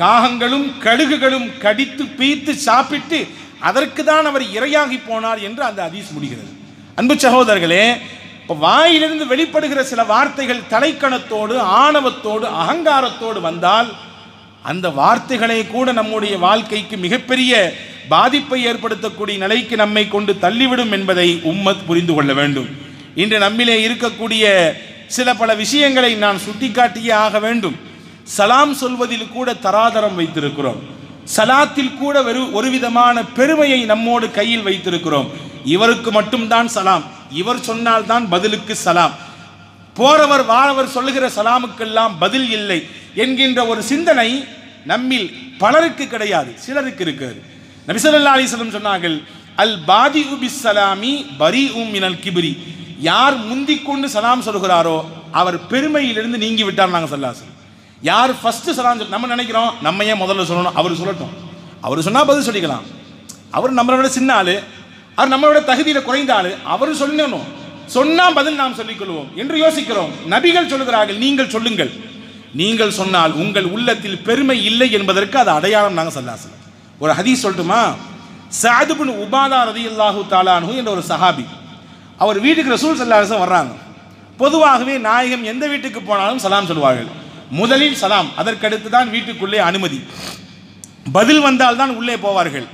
காகங்களும் கழுகுகளும் கடித்து பீத்து சாப்பிட்டு அதற்கு தான் அவர் இரையாகி போனார் என்று அந்த அதீஸ் முடிகிறது. அன்பு சகோதரர்களே இப்போ வாயிலிருந்து வெளிப்படுகிற சில வார்த்தைகள் தலைக்கணத்தோடு ஆணவத்தோடு அகங்காரத்தோடு வந்தால் அந்த வார்த்தைகளை கூட நம்முடைய வாழ்க்கைக்கு மிகப்பெரிய பாதிப்பை ஏற்படுத்தக்கூடிய நிலைக்கு நம்மை கொண்டு தள்ளிவிடும் என்பதை உம்மத் புரிந்து கொள்ள வேண்டும். இன்று நம்மிலே இருக்கக்கூடிய சில பல விஷயங்களை நான் சுட்டிக்காட்டியே ஆக வேண்டும். சலாம் சொல்வதில் கூட தராதரம் வைத்திருக்கிறோம். சலாத்தில் கூட வெறு ஒரு விதமான பெருமையை நம்மோடு கையில் வைத்திருக்கிறோம். இவருக்கு மட்டும்தான் சலாம். இவர் சொன்னால்தான் பதிலுக்கு சலாம். போறவர் வாழவர் சொல்லுகிற சலாமுக்கெல்லாம் பதில் இல்லை என்கின்ற ஒரு சிந்தனை நம்மில் பலருக்கு கிடையாது சிலருக்கு இருக்கிறது. நபிசல்லா அலிஸ்லம் சொன்னார்கள் அல் பாதி உபி சலாமி பரி உம் மினல் கிபிரி. யார் முந்திக் கொண்டு சலாம் சொல்கிறாரோ அவர் பெருமையிலிருந்து நீங்கி விட்டார் நாங்கள் சொல்லாசன் யார் ஃபஸ்ட்டு சலாம் நம்ம நினைக்கிறோம் நம்ம ஏன் முதல்ல சொல்லணும்? அவர் சொல்லட்டும். அவர் சொன்னால் பதில் சொல்லிக்கலாம். அவர் நம்மளை விட சின்ன ஆள். அவர் நம்மளோட தகுதியில் குறைந்த ஆள். அவர் சொல்லணும். சொன்னால் பதில் நாம் சொல்லிக்கொள்வோம். என்று யோசிக்கிறோம். நபிகள் சொல்லுகிறார்கள் நீங்கள் சொல்லுங்கள். நீங்கள் சொன்னால் உங்கள் உள்ளத்தில் பெருமை இல்லை என்பதற்கு அது அடையாளம் நாங்கள் சொல்லாசலம் ஒரு ஹதீஸ் சொல்லட்டுமா? சாதுபின் உபாதா ரதி அல்லாஹு தாலானு என்ற ஒரு சஹாபி. அவர் வீட்டுக்கு ரசூல் சல்லாசம் வர்றாங்க. பொதுவாகவே நாயகம் எந்த வீட்டுக்கு போனாலும் சலாம் சொல்லுவார்கள். முதலில் சலாம். அதற்கடுத்து தான் வீட்டுக்குள்ளே அனுமதி. பதில் வந்தால் தான் உள்ளே போவார்கள்.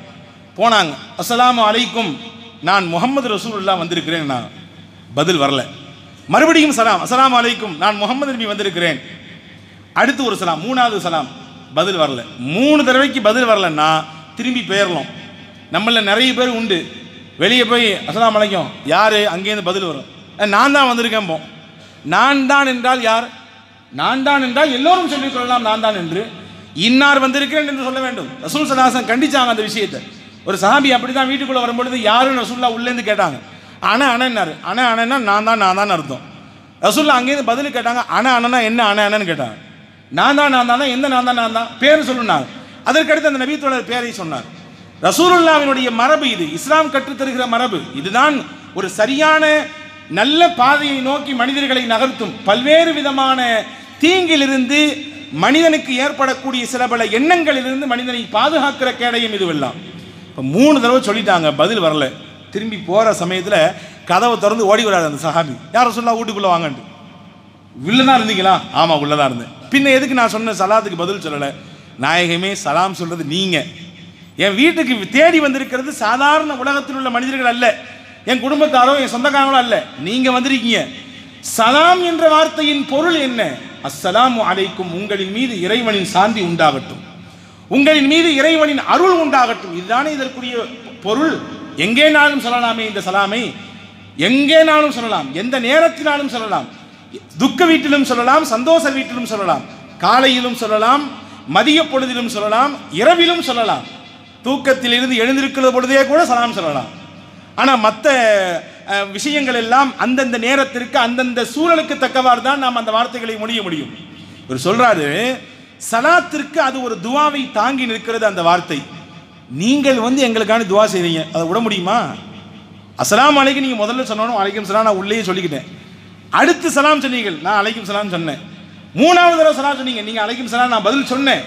போனாங்க. அஸ்ஸலாமு அலைக்கும். நான் முகமது ரசூல்லா வந்திருக்கிறேன் நான். பதில் வரல. மறுபடியும் சலாம். அஸ்லாம் அலைக்கும். நான் முகமது நபி வந்திருக்கிறேன். அடுத்து ஒரு சலாம். மூணாவது சலாம். பதில் வரல. மூணு தடவைக்கு பதில் வரலன்னா திரும்பி போயிடலாம் நம்மள நிறைய பேர் உண்டு. வெளியே போய் அஸ்லாம் அலைக்கும். யார்? அங்கேருந்து பதில் வரும். நான் தான் வந்திருக்கேன் போ. நான் தான் என்றால் யார்? நான் தான் என்றால் எல்லோரும் சொல்லிக் கொள்ளலாம் நான் தான் என்று இன்னார் வந்திருக்கிறேன் என்று சொல்ல வேண்டும். ரசூல் சலாசன் கண்டிச்சாங்க அந்த விஷயத்தை. ஒரு சஹாபி அப்படி தான் வீட்டுக்குள்ளே வரும்பொழுது யாரும் ரசூல்லா உள்ளேருந்து கேட்டாங்க. அணை அண்ணன்னாரு அணை அண்ணன்னா நான் தான் நான் தான் அர்த்தம். ரசூல்லா அங்கேருந்து பதில் கேட்டாங்க அண்ணா அண்ணனா என்ன அணை அண்ணன்னு கேட்டாங்க. நான் தான் நான் தான் எந்த நான் தான் நான் தான்? பேர் சொல்லுனாங்க அதற்கடுத்து அந்த நபித்தோழர் பேரை சொன்னார். ரசூலுல்லாவினுடைய மரபு இது. இஸ்லாம் கற்றுத்தருகிற மரபு. இதுதான் ஒரு சரியான நல்ல பாதையை நோக்கி மனிதர்களை நகர்த்தும் பல்வேறு விதமான தீங்கிலிருந்து மனிதனுக்கு ஏற்படக்கூடிய சில பல எண்ணங்களிலிருந்து மனிதனை பாதுகாக்கிற கேடயம் இதுவெல்லாம். இப்போ மூணு தடவை சொல்லிட்டாங்க பதில் வரல. திரும்பி போகிற சமயத்தில் கதவை திறந்து ஓடி வராது அந்த சஹாபி. யாரை சொல்லா வீட்டுக்குள்ளே வாங்கன்ட்டு. உள்ளதான் இருந்தீங்களா? ஆமாம் உள்ளதான் இருந்தேன். பின்ன எதுக்கு நான் சொன்ன சலாத்துக்கு பதில் சொல்லலை. நாயகமே சலாம் சொல்கிறது நீங்கள் என் வீட்டுக்கு தேடி வந்திருக்கிறது சாதாரண உலகத்தில் உள்ள மனிதர்கள் அல்ல. என் குடும்பத்தாரோ என் சொந்தக்காரங்களோ அல்ல. நீங்கள் வந்திருக்கீங்க. சலாம் என்ற வார்த்தையின் பொருள் என்ன? அஸ்ஸலாமு அலைக்கும் உங்களின் மீது இறைவனின் சாந்தி உண்டாகட்டும். உங்களின் மீது இறைவனின் அருள் உண்டாகட்டும். இதுதானே இதற்குரிய பொருள்? எங்கேனாலும் சொல்லலாமே இந்த சலாமை? எங்கேனாலும் சொல்லலாம்? எந்த நேரத்தினாலும் சொல்லலாம்? துக்க வீட்டிலும் சொல்லலாம் சந்தோஷ வீட்டிலும் சொல்லலாம் காலையிலும் சொல்லலாம் மதிய பொழுதிலும் சொல்லலாம் இரவிலும் சொல்லலாம். தூக்கத்தில் இருந்து எழுந்திருக்கிற பொழுதே கூட சலாம் சொல்லலாம். ஆனால் மற்ற விஷயங்கள் எல்லாம் அந்தந்த நேரத்திற்கு அந்தந்த சூழலுக்கு தக்கவாறு தான் நாம் அந்த வார்த்தைகளை முடிய முடியும். இவர் சொல்றாரு சலாத்திற்கு அது ஒரு துவாவை தாங்கி நிற்கிறது அந்த வார்த்தை. நீங்கள் வந்து எங்களுக்கான துவா செய்வீங்க. அதை விட முடியுமா? அசலாம் அலைக்கு நீங்கள் முதல்ல சொன்னோம் அலைக்கும் சலாம் நான் உள்ளேயே சொல்லிக்கிட்டேன். அடுத்து சலாம் சொன்னீங்கள் நான் அலைக்கும் சலாம் சொன்னேன். மூணாவது தடவை சலாம் சொன்னீங்க. நீங்கள் அலைக்கும் சலாம் நான் பதில் சொன்னேன்.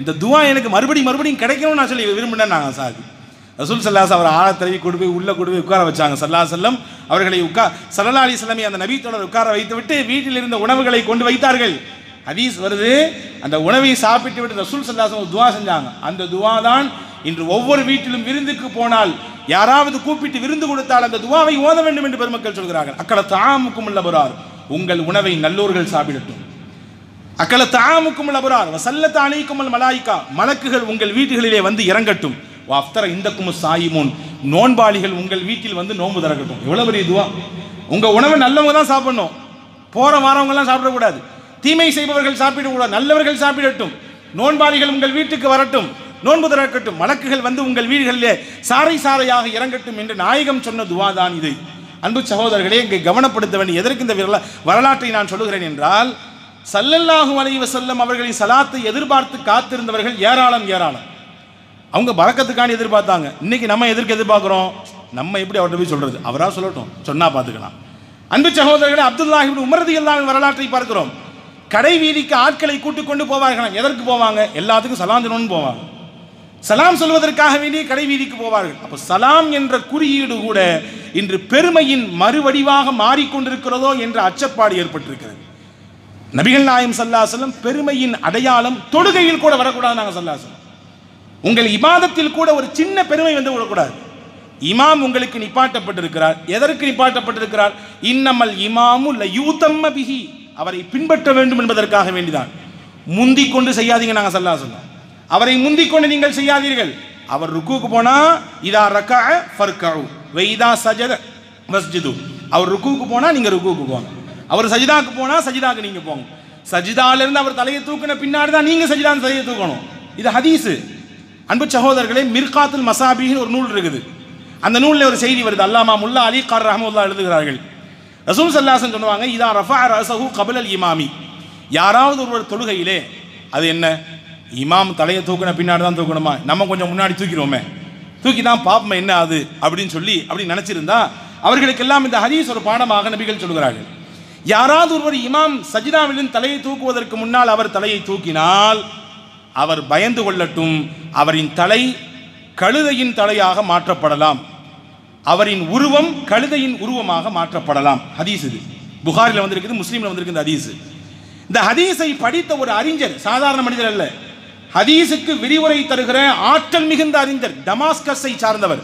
இந்த துவா எனக்கு மறுபடியும் மறுபடியும் கிடைக்கணும்னு நான் சொல்லி விரும்பினேன் நான் சாதி ரசூல் சல்லாஸ் அவர் ஆழ தடவி கொண்டு போய் உள்ளே கொண்டு போய் உட்கார வச்சாங்க. சல்லா செல்லம் அவர்களை உட்கா சல்லா அலி செல்லமை அந்த நபி தொடர் உட்கார வைத்து விட்டு வீட்டில் இருந்த உணவுகளை கொண்டு வைத்தார்கள். ஹதீஸ் வருது அந்த உணவை சாப்பிட்டு விட்டு ரசூல் சல்லாசம் துவா செஞ்சாங்க. அந்த துவா தான் இன்று ஒவ்வொரு வீட்டிலும் விருந்துக்கு போனால் யாராவது கூப்பிட்டு விருந்து கொடுத்தால் அந்த துவாவை ஓத வேண்டும் என்று பெருமக்கள் சொல்கிறார்கள். அக்கட தாமுக்கும் உள்ளவரார் உங்கள் உணவை நல்லோர்கள் சாப்பிடட்டும். அக்கல தாமுக்கும் அபரார் வசல்ல அணைக்கும் மலாய்க்கா மலக்குகள் உங்கள் வீடுகளிலே வந்து இறங்கட்டும். அஃப்தர இந்தக்கும் சாயிமோன். நோன்பாளிகள் உங்கள் வீட்டில் வந்து நோன்பு திறக்கட்டும். எவ்வளோ பெரிய இதுவா? உங்கள் உணவை நல்லவங்க தான் சாப்பிடணும். போகிற வாரவங்கள்லாம் சாப்பிடக்கூடாது. தீமை செய்பவர்கள் சாப்பிடக்கூடாது. நல்லவர்கள் சாப்பிடட்டும். நோன்பாளிகள் உங்கள் வீட்டுக்கு வரட்டும். நோன்பு திறக்கட்டும். வழக்குகள் வந்து உங்கள் வீடுகளிலே சாறை சாறையாக இறங்கட்டும் என்று நாயகம் சொன்ன துவா தான் இது. அன்பு சகோதரர்களே இங்கே கவனப்படுத்த வேண்டிய எதற்கு இந்த வரலாற்றை நான் சொல்லுகிறேன் என்றால் சல்லல்லாஹு அலைஹி செல்லும் அவர்களின் சலாத்தை எதிர்பார்த்து காத்திருந்தவர்கள் ஏராளம் ஏராளம். அவங்க பறக்கத்துக்காண்டி எதிர்பார்த்தாங்க. இன்னைக்கு நம்ம எதற்கு எதிர்பார்க்குறோம்? நம்ம எப்படி அவர்கிட்ட போய் சொல்றது? அவரா சொல்லட்டும். சொன்னா பார்த்துக்கலாம் அன்பு சகோதரர்களே அப்துல்லாஹிபின் உமரதி அல்லாவின் வரலாற்றை பார்க்கிறோம். கடை வீதிக்கு ஆட்களை கூட்டு கொண்டு போவார்களாம் எதற்கு போவாங்க? எல்லாத்துக்கும் சலாம் சொல்லணும்னு போவாங்க. சலாம் சொல்வதற்காக வேண்டி கடை வீதிக்கு போவார்கள். அப்போ சலாம் என்ற குறியீடு கூட இன்று பெருமையின் மறுவடிவாக மாறிக்கொண்டிருக்கிறதோ என்ற அச்சப்பாடு ஏற்பட்டிருக்கிறது. நபிகள் நாயம் சல்லாசலம் பெருமையின் அடையாளம் தொழுகையில் கூட வரக்கூடாது நாங்கள் சல்லாசலம் உங்கள் இபாதத்தில் கூட ஒரு சின்ன பெருமை வந்து விடக்கூடாது. இமாம் உங்களுக்கு நிப்பாட்டப்பட்டிருக்கிறார். எதற்கு நிப்பாட்டப்பட்டிருக்கிறார்? இன்னமல் இமாமு லயூதம்ம பிஹி. அவரை பின்பற்ற வேண்டும் என்பதற்காக வேண்டிதான். முந்திக் கொண்டு செய்யாதீங்க நாங்கள் சல்லா சொன்னோம் அவரை முந்திக் கொண்டு நீங்கள் செய்யாதீர்கள். அவர் ருக்குக்கு போனா இதா ரக்கா ஃபர்கவு வெய்தா சஜத மஸ்ஜிது. அவர் ருக்குக்கு போனா நீங்கள் ருக்குக்கு போங்க. அவர் சஜிதாக்கு போனா சஜிதாக்கு நீங்கள் போங்க. சஜிதால இருந்து அவர் தலையை தூக்கின பின்னாடி தான் நீங்கள் சஜிதான் தலையை தூக்கணும். இது ஹதீஸு. அன்பு சகோதரர்களே மிர்காத்துல் மசாபின்னு ஒரு நூல் இருக்குது. அந்த நூலில் ஒரு செய்தி வருது. அல்லாமா முல்லா அலி கார் ரஹமுல்லா எழுதுகிறார்கள். ரசூல் சல்லாசன் சொல்லுவாங்க இதா ரஃபா ரசஹு கபலல் இமாமி. யாராவது ஒருவர் தொழுகையிலே அது என்ன? இமாம் தலையை தூக்கின பின்னாடி தான் தூக்கணுமா? நம்ம கொஞ்சம் முன்னாடி தூக்கிடுவோமே. தூக்கி தான் பாப்போமே என்ன அது? அப்படின்னு சொல்லி அப்படி நினச்சிருந்தா அவர்களுக்கெல்லாம் இந்த ஹரீஸ் ஒரு பாடமாக நபிகள் சொல்கிறார்கள் யாராவது ஒருவர் இமாம் சஜிதாவிலின் தலையை தூக்குவதற்கு முன்னால் அவர் தலையை தூக்கினால் அவர் பயந்து கொள்ளட்டும் அவரின் தலை கழுதையின் தலையாக மாற்றப்படலாம். அவரின் உருவம் கழுதையின் உருவமாக மாற்றப்படலாம். ஹதீஸ் இது. புகாரில் வந்திருக்குது முஸ்லீமில் வந்திருக்கு இந்த ஹதீஸ். இந்த ஹதீஸை படித்த ஒரு அறிஞர் சாதாரண மனிதர் அல்ல. ஹதீஸுக்கு விரிவுரை தருகிற ஆற்றல் மிகுந்த அறிஞர் டமாஸ்கஸை சார்ந்தவர்.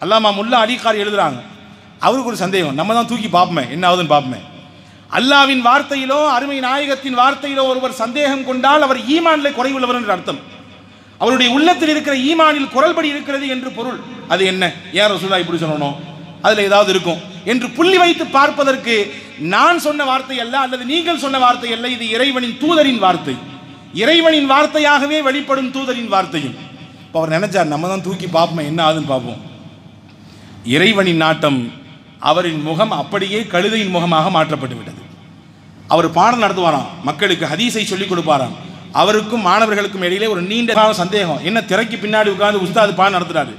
அல்லாமா முல்லா அலிகார் எழுதுறாங்க. அவருக்கு ஒரு சந்தேகம். நம்ம தான் தூக்கி பார்ப்போமே என்ன ஆகுதுன்னு பார்ப்போமே அல்லாவின் வார்த்தையிலோ அருமை நாயகத்தின் வார்த்தையிலோ ஒருவர் சந்தேகம் கொண்டால் அவர் ஈமானில் குறைவுள்ளவர் என்று அர்த்தம். அவருடைய உள்ளத்தில் இருக்கிற ஈமானில் குரல்படி இருக்கிறது என்று பொருள். அது என்ன? ஏன் ரசூலா இப்படி சொல்லணும்? அதில் ஏதாவது இருக்கும். என்று புள்ளி வைத்து பார்ப்பதற்கு நான் சொன்ன வார்த்தை அல்ல அல்லது நீங்கள் சொன்ன வார்த்தை அல்ல இது இறைவனின் தூதரின் வார்த்தை. இறைவனின் வார்த்தையாகவே வெளிப்படும் தூதரின் வார்த்தையும். இப்போ அவர் நினைச்சார் நம்ம தான் தூக்கி பார்ப்போம் என்ன ஆகுதுன்னு பார்ப்போம். இறைவனின் நாட்டம் அவரின் முகம் அப்படியே கழுதையின் முகமாக மாற்றப்பட்டு விட்டது. அவர் பாடம் நடத்துவாராம். மக்களுக்கு ஹதீஸை சொல்லிக் கொடுப்பாராம். அவருக்கும் மாணவர்களுக்கும் இடையிலே ஒரு நீண்ட கால சந்தேகம். என்ன திரைக்கு பின்னாடி உட்கார்ந்து உஸ்தாது பாடம் நடத்துறாரு?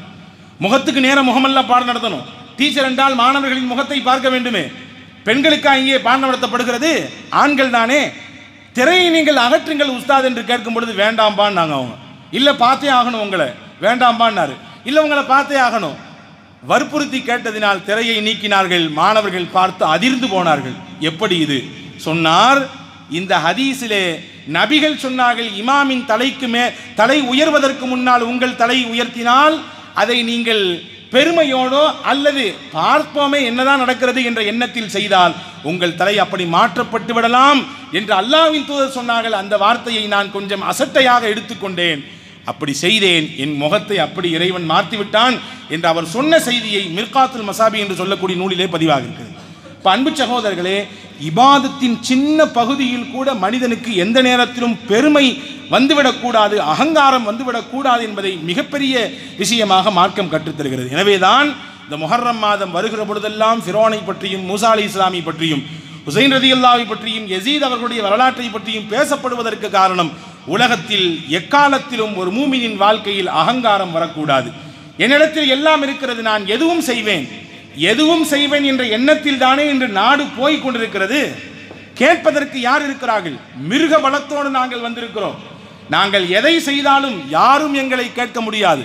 முகத்துக்கு நேரம் முகமெல்லாம் பாடம் நடத்தணும். டீச்சர் என்றால் மாணவர்களின் முகத்தை பார்க்க வேண்டுமே. பெண்களுக்கா இங்கே பாடம் நடத்தப்படுகிறது? ஆண்கள் தானே? திரையை நீங்கள் அகற்றுங்கள் உஸ்தாத் என்று கேட்கும் பொழுது வேண்டாம்பான்னாங்க அவங்க. இல்லை பார்த்தே ஆகணும் உங்களை. வேண்டாம்பான்னாரு இல்லை உங்களை பார்த்தே ஆகணும். வற்புறுத்தி கேட்டதினால் திரையை நீக்கினார்கள். மாணவர்கள் பார்த்து அதிர்ந்து போனார்கள். எப்படி இது? சொன்னார். இந்த ஹதீஸிலே நபிகள் சொன்னார்கள் இமாமின் தலைக்கு மே தலை உயர்வதற்கு முன்னால் உங்கள் தலை உயர்த்தினால் அதை நீங்கள் பெருமையோடோ அல்லது பார்ப்போமே என்னதான் நடக்கிறது என்ற எண்ணத்தில் செய்தால் உங்கள் தலை அப்படி மாற்றப்பட்டு விடலாம் என்று அல்லாஹ்வின் தூதர் சொன்னார்கள். அந்த வார்த்தையை நான் கொஞ்சம் அசட்டையாக எடுத்துக்கொண்டேன். அப்படி செய்தேன். என் முகத்தை அப்படி இறைவன் மாற்றிவிட்டான் என்று அவர் சொன்ன செய்தியை மிர்காத்துல் மசாபி என்று சொல்லக்கூடிய நூலிலே பதிவாக இருக்கிறது இப்போ அன்பு சகோதரர்களே இபாதத்தின் சின்ன பகுதியில் கூட மனிதனுக்கு எந்த நேரத்திலும் பெருமை வந்துவிடக்கூடாது அகங்காரம் வந்துவிடக்கூடாது என்பதை மிகப்பெரிய விஷயமாக மார்க்கம் கற்றுத்தருகிறது எனவேதான் இந்த முஹர்ரம் மாதம் வருகிற பொழுதெல்லாம் ஃபிரோனை பற்றியும் மூசா அலி இஸ்லாமி பற்றியும் ஹுசைன் ரதி அல்லாவை பற்றியும் எசீத் அவர்களுடைய வரலாற்றை பற்றியும் பேசப்படுவதற்கு காரணம் உலகத்தில் எக்காலத்திலும் ஒரு மூமியின் வாழ்க்கையில் அகங்காரம் வரக்கூடாது. என்னிடத்தில் எல்லாம் இருக்கிறது நான் எதுவும் செய்வேன். எதுவும் செய்வேன் என்ற எண்ணத்தில் தானே இன்று நாடு போய் கொண்டிருக்கிறது? கேட்பதற்கு யார் இருக்கிறார்கள்? மிருக பலத்தோடு நாங்கள் வந்திருக்கிறோம். நாங்கள் எதை செய்தாலும் யாரும் எங்களை கேட்க முடியாது.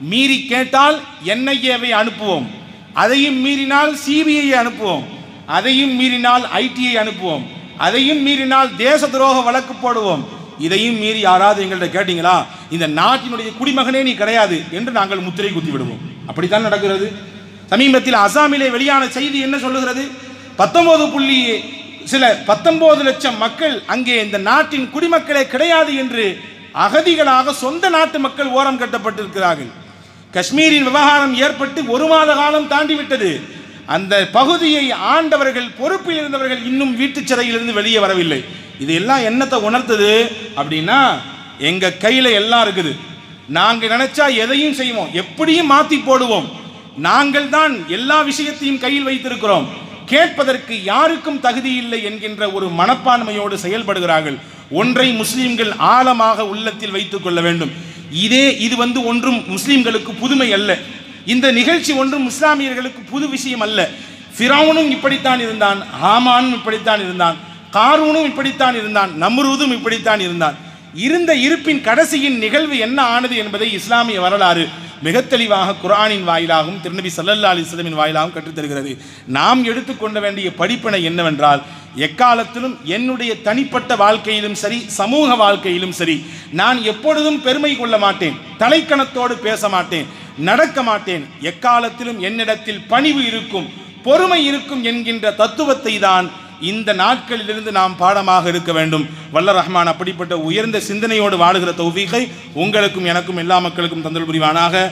மீறி கேட்டால் என்ஐஏவை அனுப்புவோம். அதையும் மீறினால் சிபிஐ அனுப்புவோம். அதையும் மீறினால் ஐடிஐ அனுப்புவோம். அதையும் மீறினால் தேச துரோக வழக்கு போடுவோம். இதையும் மீறி யாராவது எங்கள்கிட்ட கேட்டீங்களா? இந்த நாட்டினுடைய குடிமகனே நீ கிடையாது என்று நாங்கள் முத்திரை குத்தி விடுவோம். அப்படித்தான் நடக்கிறது. சமீபத்தில் அசாமிலே வெளியான செய்தி என்ன சொல்லுகிறது? பத்தொன்பது புள்ளி சில பத்தொன்பது லட்சம் மக்கள் அங்கே இந்த நாட்டின் குடிமக்களே கிடையாது என்று அகதிகளாக சொந்த நாட்டு மக்கள் ஓரம் கட்டப்பட்டிருக்கிறார்கள். காஷ்மீரின் விவகாரம் ஏற்பட்டு ஒரு மாத காலம் தாண்டி விட்டது அந்த பகுதியை ஆண்டவர்கள் பொறுப்பில் இருந்தவர்கள் இன்னும் வீட்டு சிறையிலிருந்து வெளியே வரவில்லை. இது எல்லாம் என்னத்தை உணர்த்தது அப்படின்னா எங்க கையில எல்லாம் இருக்குது. நாங்கள் நினைச்சா எதையும் செய்வோம். எப்படியும் மாத்தி போடுவோம். நாங்கள் தான் எல்லா விஷயத்தையும் கையில் வைத்திருக்கிறோம். கேட்பதற்கு யாருக்கும் தகுதி இல்லை என்கின்ற ஒரு மனப்பான்மையோடு செயல்படுகிறார்கள். ஒன்றை முஸ்லிம்கள் ஆழமாக உள்ளத்தில் வைத்துக் கொள்ள வேண்டும். இதே இது வந்து ஒன்றும் முஸ்லிம்களுக்கு புதுமை அல்ல. இந்த நிகழ்ச்சி ஒன்றும் இஸ்லாமியர்களுக்கு புது விஷயம் அல்ல. ஃபிரௌனும் இப்படித்தான் இருந்தான் ஹாமானும் இப்படித்தான் இருந்தான் காரூனும் இப்படித்தான் இருந்தான் நம்ரூதும் இப்படித்தான் இருந்தான். இருந்த இருப்பின் கடைசியின் நிகழ்வு என்ன ஆனது என்பதை இஸ்லாமிய வரலாறு மிக தெளிவாக குரானின் வாயிலாகவும் திருநபி சல்லல்லா அலிஸ்லமின் வாயிலாகவும் கற்றுத்தருகிறது நாம் எடுத்துக்கொள்ள வேண்டிய படிப்பினை என்னவென்றால் எக்காலத்திலும் என்னுடைய தனிப்பட்ட வாழ்க்கையிலும் சரி சமூக வாழ்க்கையிலும் சரி நான் எப்பொழுதும் பெருமை கொள்ள மாட்டேன் தலைக்கணத்தோடு பேச மாட்டேன் நடக்க மாட்டேன். எக்காலத்திலும் என்னிடத்தில் பணிவு இருக்கும் பொறுமை இருக்கும் என்கின்ற தத்துவத்தை தான் இந்த நாட்களிலிருந்து நாம் பாடமாக இருக்க வேண்டும். வல்ல ரஹ்மான் அப்படிப்பட்ட உயர்ந்த சிந்தனையோடு வாழுகிற தௌஃபீகை உங்களுக்கும் எனக்கும் எல்லா மக்களுக்கும் தந்தல் புரிவானாக.